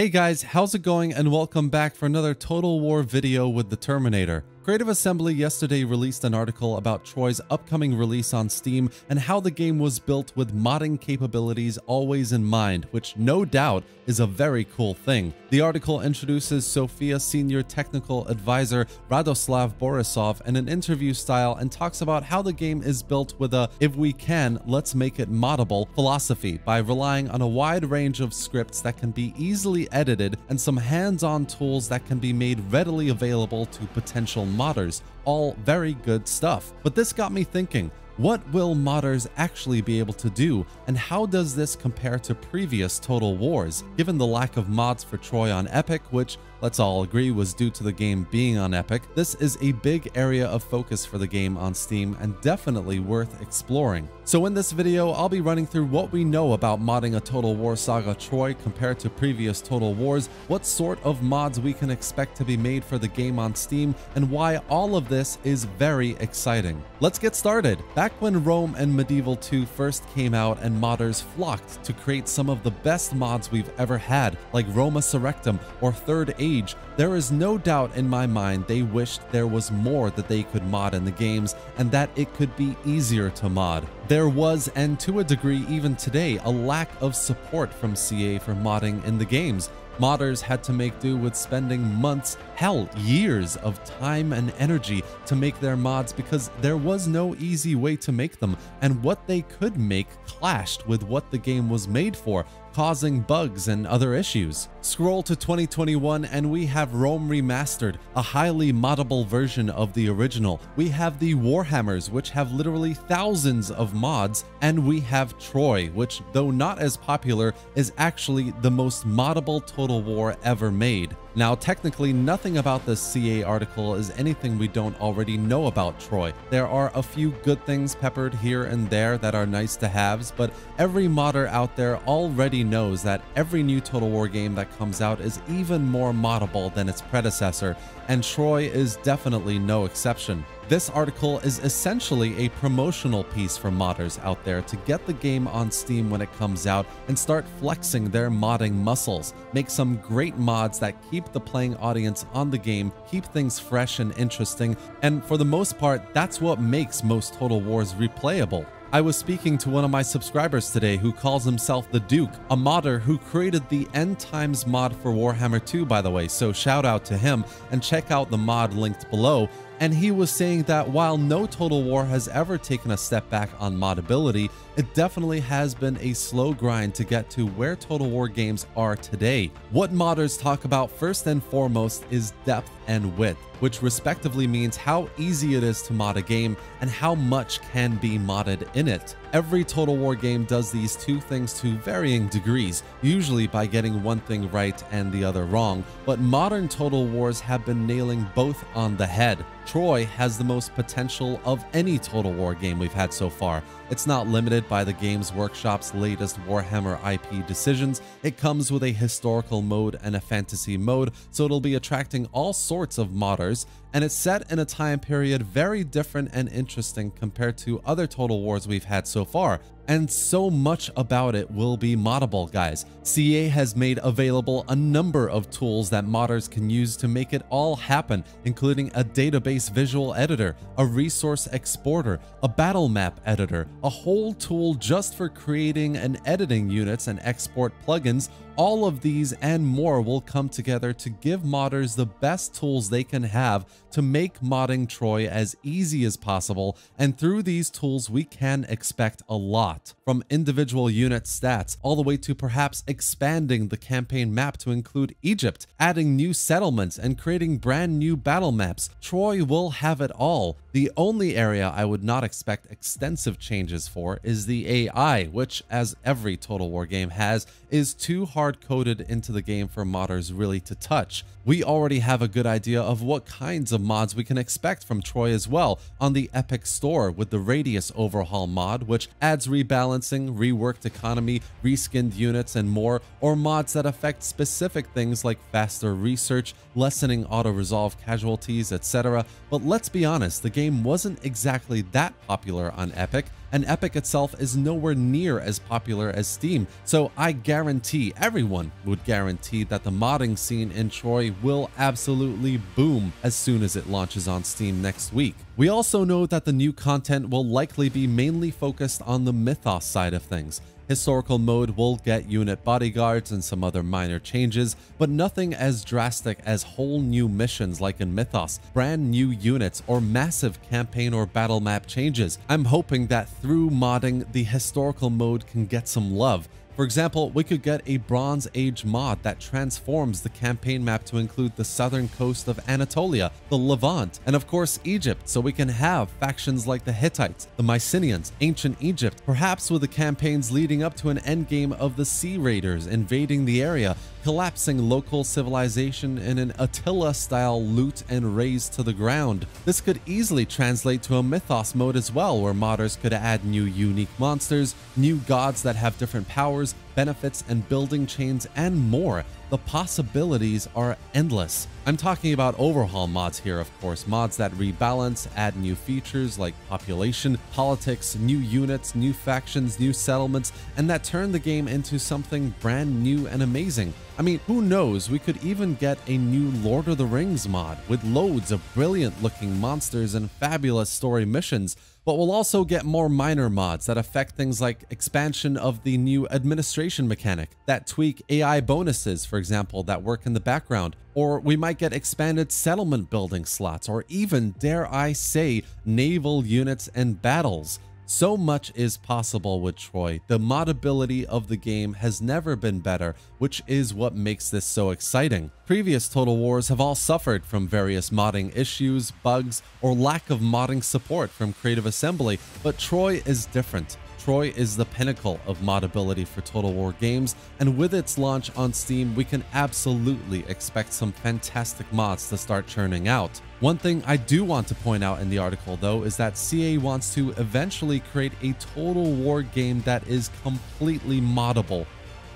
Hey guys, how's it going and welcome back for another Total War video with the Terminator. Creative Assembly yesterday released an article about Troy's upcoming release on Steam and how the game was built with modding capabilities always in mind, which no doubt is a very cool thing. The article introduces Sofia Senior Technical Advisor Radoslav Borisov in an interview style and talks about how the game is built with a if we can, let's make it moddable philosophy by relying on a wide range of scripts that can be easily edited and some hands-on tools that can be made readily available to potential modders. All very good stuff. But this got me thinking, what will modders actually be able to do, and how does this compare to previous Total Wars, given the lack of mods for Troy on Epic, which let's all agree was due to the game being on Epic, this is a big area of focus for the game on Steam and definitely worth exploring. So in this video, I'll be running through what we know about modding a Total War Saga Troy compared to previous Total Wars, what sort of mods we can expect to be made for the game on Steam, and why all of this is very exciting. Let's get started. Back when Rome and Medieval 2 first came out and modders flocked to create some of the best mods we've ever had, like Roma Surrectum or Third Age age, there is no doubt in my mind they wished there was more that they could mod in the games and that it could be easier to mod. There was, and to a degree even today, a lack of support from CA for modding in the games. Modders had to make do with spending months, hell, years of time and energy to make their mods because there was no easy way to make them, and what they could make clashed with what the game was made for, causing bugs and other issues. Scroll to 2021 and we have Rome Remastered, a highly moddable version of the original. We have the Warhammers, which have literally thousands of mods, and we have Troy, which though not as popular, is actually the most moddable Total War ever made. Now, technically, nothing about this CA article is anything we don't already know about Troy. There are a few good things peppered here and there that are nice to haves, but every modder out there already knows that every new Total War game that comes out is even more moddable than its predecessor, and Troy is definitely no exception. This article is essentially a promotional piece for modders out there to get the game on Steam when it comes out and start flexing their modding muscles. Make some great mods that keep the playing audience on the game, keep things fresh and interesting, and for the most part, that's what makes most Total Wars replayable. I was speaking to one of my subscribers today who calls himself the Duke, a modder who created the End Times mod for Warhammer 2 by the way, so shout out to him and check out the mod linked below. And he was saying that while no Total War has ever taken a step back on modability, it definitely has been a slow grind to get to where Total War games are today. What modders talk about first and foremost is depth and width, which respectively means how easy it is to mod a game and how much can be modded in it. Every Total War game does these two things to varying degrees, usually by getting one thing right and the other wrong, but modern Total Wars have been nailing both on the head. Troy has the most potential of any Total War game we've had so far. It's not limited by the Games Workshop's latest Warhammer IP decisions. It comes with a historical mode and a fantasy mode, so it'll be attracting all sorts of modders, and it's set in a time period very different and interesting compared to other Total Wars we've had so far and so much about it will be moddable, guys. CA has made available a number of tools that modders can use to make it all happen, including a database visual editor, a resource exporter, a battle map editor, a whole tool just for creating and editing units and export plugins, all of these and more will come together to give modders the best tools they can have to make modding Troy as easy as possible, and through these tools we can expect a lot, from individual unit stats all the way to perhaps expanding the campaign map to include Egypt, adding new settlements, and creating brand new battle maps. Troy will have it all. The only area I would not expect extensive changes for is the AI, which, as every Total War game has, is too hard hard-coded into the game for modders really to touch. We already have a good idea of what kinds of mods we can expect from Troy as well on the Epic Store with the Radious Overhaul mod, which adds rebalancing, reworked economy, reskinned units, and more, or mods that affect specific things like faster research, lessening auto-resolve casualties, etc. But let's be honest, the game wasn't exactly that popular on Epic, and Epic itself is nowhere near as popular as Steam, so I guarantee, everyone would guarantee that the modding scene in Troy will absolutely boom as soon as it launches on Steam next week. We also know that the new content will likely be mainly focused on the Mythos side of things, Historical mode will get unit bodyguards and some other minor changes, but nothing as drastic as whole new missions like in Mythos, brand new units, or massive campaign or battle map changes. I'm hoping that through modding, the historical mode can get some love, for example, we could get a Bronze Age mod that transforms the campaign map to include the southern coast of Anatolia, the Levant, and of course Egypt, so we can have factions like the Hittites, the Mycenaeans, ancient Egypt, perhaps with the campaigns leading up to an endgame of the Sea Raiders invading the area, collapsing local civilization in an Attila-style loot and raze to the ground. This could easily translate to a Mythos mode as well, where modders could add new unique monsters, new gods that have different powers, hours benefits, and building chains, and more. The possibilities are endless. I'm talking about overhaul mods here, of course, mods that rebalance, add new features like population, politics, new units, new factions, new settlements, and that turn the game into something brand new and amazing. I mean, who knows, we could even get a new Lord of the Rings mod with loads of brilliant looking monsters and fabulous story missions, but we'll also get more minor mods that affect things like expansion of the new administration mechanic, that tweak AI bonuses, for example, that work in the background, or we might get expanded settlement building slots, or even, dare I say, naval units and battles. So much is possible with Troy. The modability of the game has never been better, which is what makes this so exciting. Previous Total Wars have all suffered from various modding issues, bugs, or lack of modding support from Creative Assembly, but Troy is different. Troy is the pinnacle of modability for Total War games, and with its launch on Steam, we can absolutely expect some fantastic mods to start churning out. One thing I do want to point out in the article though is that CA wants to eventually create a Total War game that is completely moddable.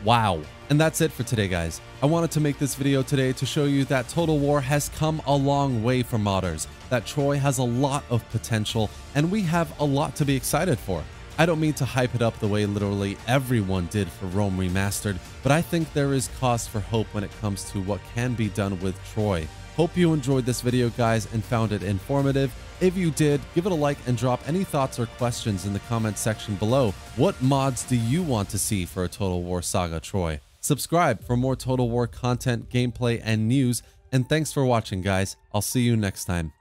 Wow. And that's it for today, guys. I wanted to make this video today to show you that Total War has come a long way for modders, that Troy has a lot of potential, and we have a lot to be excited for. I don't mean to hype it up the way literally everyone did for Rome Remastered, but I think there is cause for hope when it comes to what can be done with Troy. Hope you enjoyed this video guys and found it informative. If you did, give it a like and drop any thoughts or questions in the comment section below. What mods do you want to see for a Total War Saga Troy? Subscribe for more Total War content, gameplay, and news. And thanks for watching guys. I'll see you next time.